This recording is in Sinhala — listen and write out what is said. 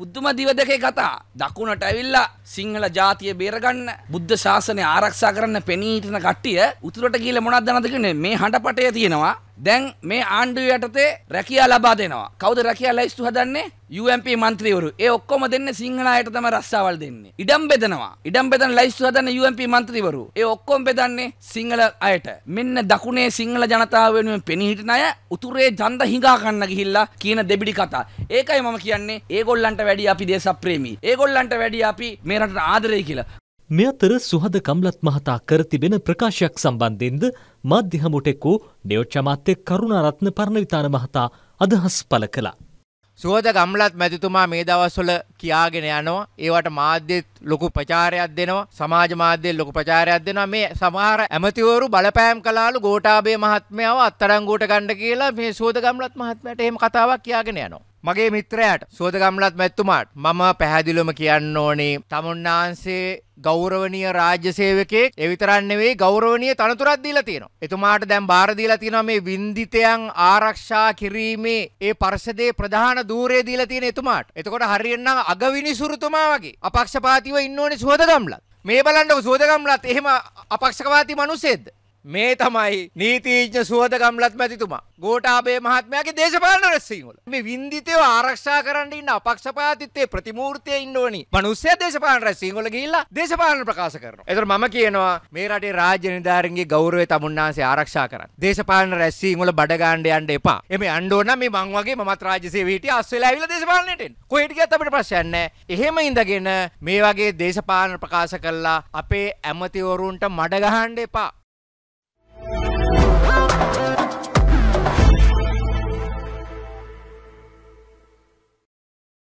පුද්දුම දිව දෙකේ කතා. දකුණට ඇවිල්ලා සිංහල ජාතිය බේරගන්න බුද්ධ ශාසනය ආරක්ෂා කරන්න පෙනී හිටින කට්ටිය උතුරට ගිහලා මොනවද දන්නවද කියන්නේ මේ හඬපටය තියෙනවා. දැන් මේ ආණ්ඩුව යටතේ රැකියා ලබා දෙනවා. කවුද රැකියා ලැයිස්තු හදන්නේ? UMP මන්ත්‍රීවරු. ඒ ඔක්කොම දෙන්නේ සිංහල අයට තමයි රස්සාවල් දෙන්නේ. ඉඩම් බෙදනවා. ඉඩම් බෙදන ලැයිස්තු හදන්නේ UMP මන්ත්‍රීවරු. ඒ ඔක්කොම බෙදන්නේ සිංහල අයට. මෙන්න දකුණේ සිංහල ජනතාව වෙනුවෙන් පෙනී හිටින අය උතුරේ ඡන්ද හිඟා ගන්න ගිහිල්ලා කියන දෙබිඩි කතා. ඒකයි මම කියන්නේ ඒගොල්ලන්ට වැඩි අපි දේශප්‍රේමී. ඒගොල්ලන්ට වැඩි අපි මේ රටට ආදරෙයි කියලා. මෙ අතර සුහද කම්ලත් මහතා කර තිබෙන ප්‍රකාශයක් සම්බන්ධයෙන්ද මාධ්‍ය හමුට එක් වූ ඩෙව්චමාත්‍ය කරුණාරත්න පරණවිතාන මහතා අදහස් පල කළා. සුවද ගම්ලත් මැතිතුමා මේ දවස්වල කියාගෙන යනවා. ඒවට මාධ්‍යෙත් ලොකු ප්‍රචාරයක් දෙනවා. සමාජ මාධ්‍යයෙන් ලොකු ප්‍රචාරයක් දෙනවා. මේ සමහර ඇමතිවරු බලපෑම් කලාලු ගෝඨාභය මහත්මයාව අත්අඩංගුවට ගන්න කියලා මේ සුවද ගම්ලත් මහත්මයාට එහෙම කතාවක් කියාගෙන යනවා. මගේ මිත්‍රයාට සෝදගම්ලත් මැත්තුමාට මම පැහැදිලුම කියන්න ඕනේ තමුන්නාන්සේ ගෞරවනීය රාජ්‍ය සේවකයෙක් ඒ විතරක් නෙවෙයි ගෞරවනීය තනතුරක් දීලා තියෙනවා. එතුමාට දැන් බාර දීලා තියෙනවා මේ වින්දිතයන් ආරක්ෂා කිරීමේ ඒ පරිषදේ ප්‍රධාන ධූරය දීලා තියෙන එතුමාට. එතකොට හරියටම අගවිනිසුරුතුමා වගේ අපක්ෂපාතීව ඉන්න ඕනේ සුවදගම්ලත්. මේ බලන්නකො සුවදගම්ලත් එහෙම අපක්ෂපාතී මිනිස්සෙක්ද? මේ තමයි නීතිීඥ සුවද ගම්ලත් මැතිතුමා ගෝටාබේ මහත්මයාගේ දේශපාලන රැස්සීමවල මේ වින්දිතයව ආරක්ෂා කරන්න ඉන්න අපක්ෂපාතිත්වයේ ප්‍රතිමූර්තිය ඉන්න ඕනි මනුස්සය දේශපාලන රැස්සීමවල ගිහිල්ලා දේශපාලන ප්‍රකාශ කරනවා. ඒතර මම කියනවා මේ රටේ රාජ්‍ය නිලධාරීන්ගේ ගෞරවය තමුන්නාන්සේ ආරක්ෂා කරන්න. දේශපාලන රැස්සීම්වල බඩ ගන්න යන්න එපා. එමේ යන්න ඕන නම් මේ මං වගේ මමත් රාජ්‍ය සේවයේ හිටිය අස් වෙලා ඇවිල්ලා දේශපාලනයට එන්න. කොහෙට ගියත් අපිට ප්‍රශ්නයක් නැහැ. එහෙම ඉඳගෙන මේ වගේ දේශපාලන ප්‍රකාශ කළා අපේ ඇමතිවරුන්ට මඩ ගහන්න එපා.